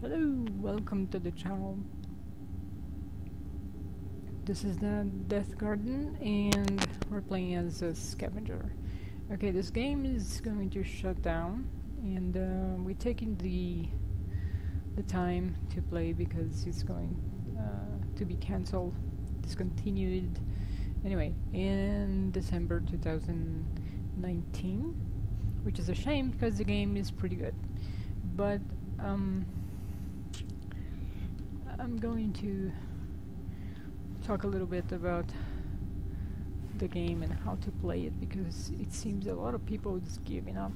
Hello, welcome to the channel. This is the Death Garden and we're playing as a scavenger. Okay, this game is going to shut down and uh, we're taking the the time to play because it's going uh, to be cancelled, discontinued. Anyway, in December 2019, which is a shame because the game is pretty good. But um, I'm going to talk a little bit about the game and how to play it because it seems a lot of people just giving up.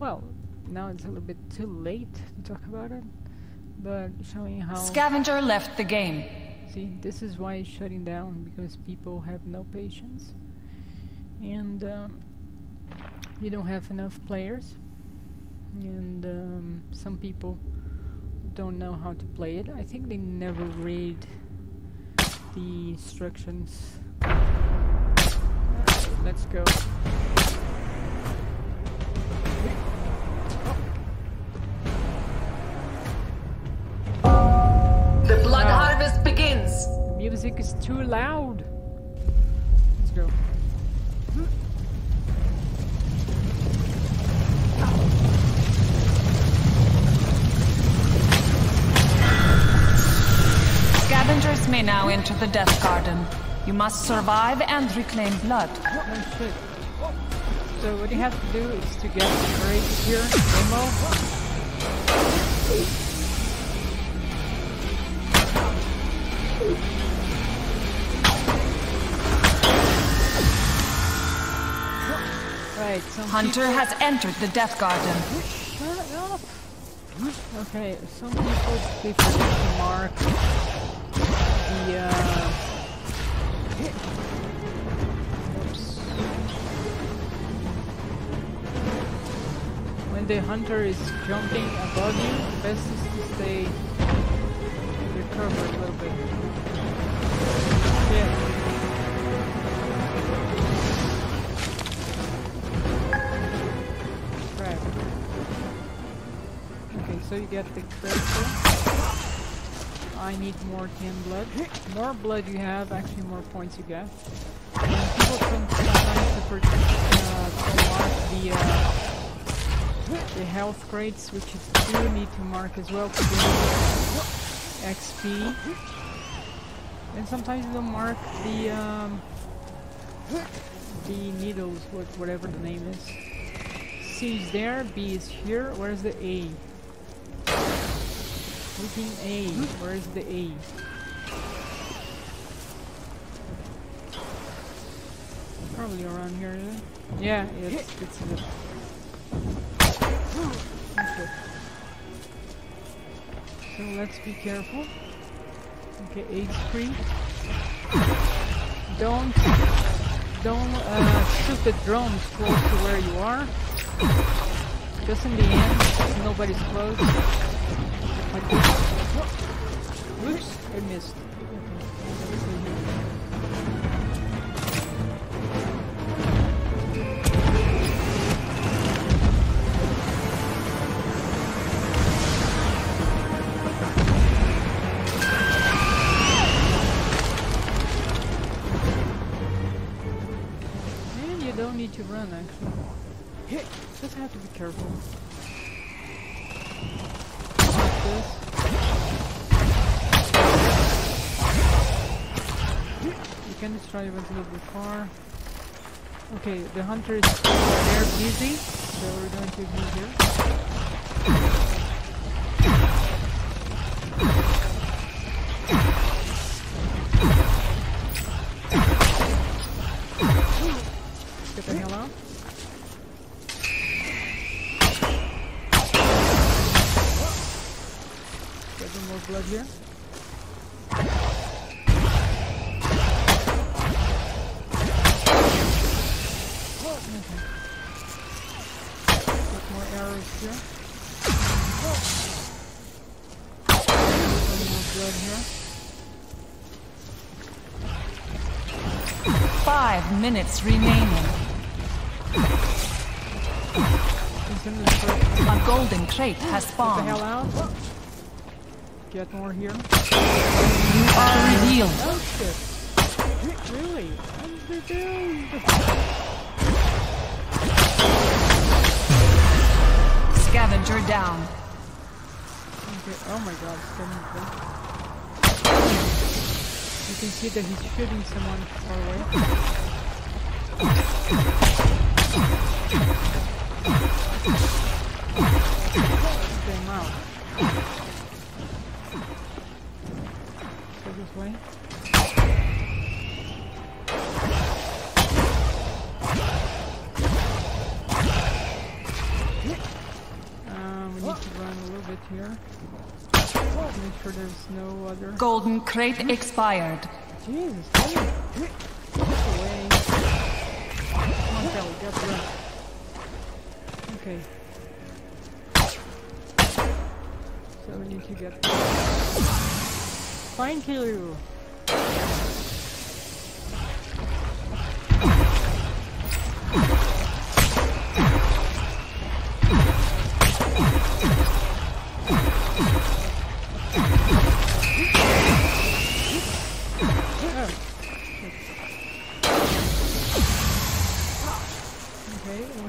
Well, now it's a little bit too late to talk about it, but showing how... Scavenger left the game. See, this is why it's shutting down, because people have no patience. And um, you don't have enough players. And um, some people don't know how to play it. I think they never read the instructions. Right, let's go. The blood harvest begins. The music is too loud. Let's go. May now enter the Death Garden. You must survive and reclaim blood. Oh shit. So what you have to do is to get crate here, ammo. Right, Hunter people- has entered the Death Garden. Shut up! Okay, some people they forget to mark the uh oops. When the hunter is jumping above you, best is to stay cover a little bit. Yeah. So you get the crystal. I need more 10 blood. More blood you have, actually more points you get. And people sometimes to, uh, to mark the, uh, the health crates, which you do need to mark as well to gain XP. And sometimes they'll mark the, um, the needles, what, whatever the name is. C is there, B is here, where's the A? Looking A, where's the A? Probably around here, is it? Yeah, it's, it's in. Okay. So let's be careful. Okay, A's free. Don't, don't uh, shoot the drones close to where you are. Just in the end, nobody's close. Don't need to run actually. Just have to be careful. You can just try a little bit far. Okay, the hunter is there busy, so we're going to be here. Here. Some more blood here. Five minutes remaining. Continue to spread A golden crate has Get the hell spawned. out. get more here. You are revealed. Oh shit! Really? What is they doing? Scavenger down. Okay. Oh my god, scavenger. You can see that he's shooting someone far away. Okay, now. So this way. Here. Make sure there's no other. Golden crate expired. Jesus, Get away. Come on, Kelly, get Okay. So we need to get. Fine, Kilu.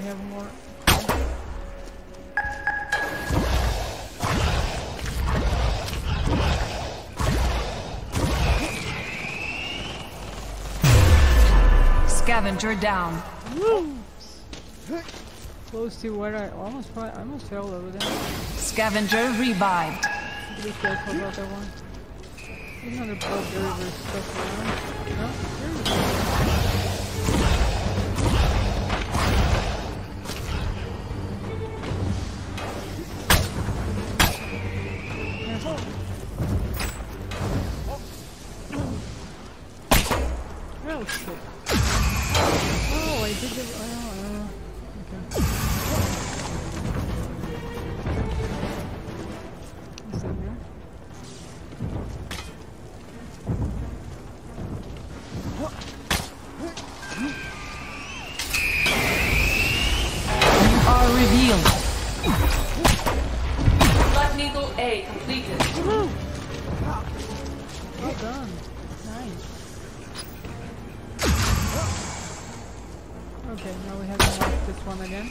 Have more. Scavenger down. Close to what I almost I almost fell over there. Scavenger revived. Be careful about that one. Another blood very very stuff around. No, Oh I did it. Oh, uh, revealed. Blood Needle A done. Nice. Okay, now we have to mark this one again.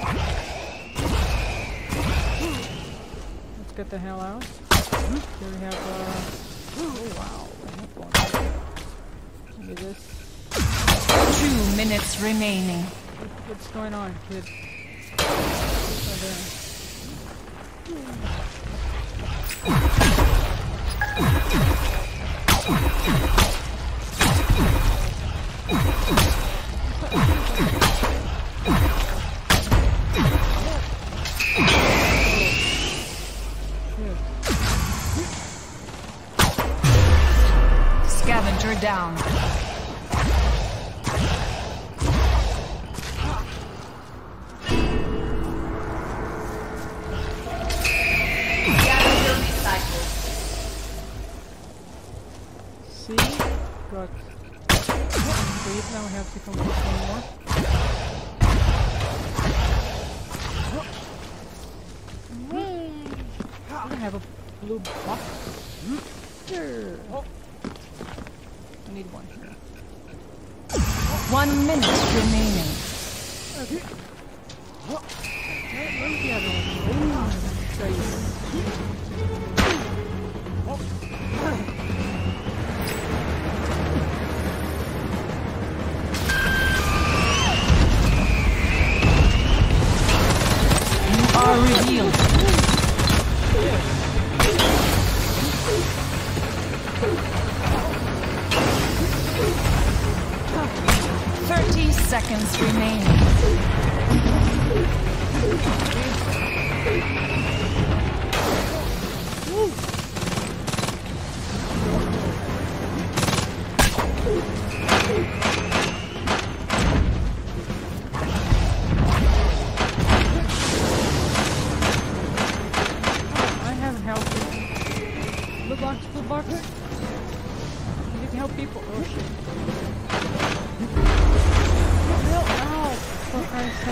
Let's get the hell out. Here we have, uh... Oh, wow. I have one. Look at this. Two minutes remaining. What- What's going on, kid? Oh, we have to complete one more. I have a blue box. Here. I need one. One minute remaining. Okay. One?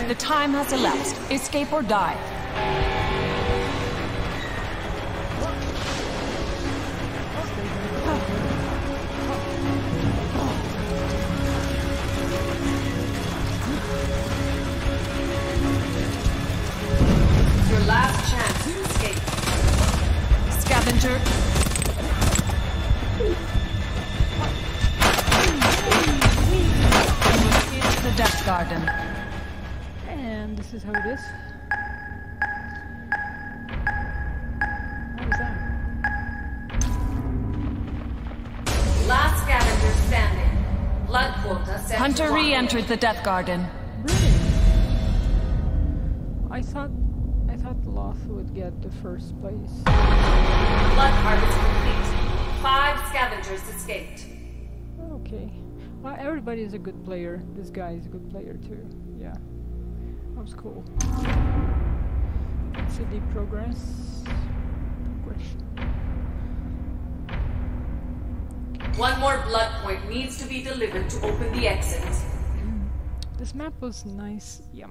The time has elapsed. Escape or die. Your last chance. to Escape. Scavenger, this is how it is. What was that? Last scavenger standing. Blood quota set Hunter re-entered the Death Garden. Really? I thought I thought Loth would get the first place. Blood harvest complete. Five scavengers escaped. Okay. Well, everybody is a good player. This guy is a good player too. Yeah. That was cool. CD progress. Progression. One more blood point needs to be delivered to open the exit. Hmm. This map was nice. Yeah.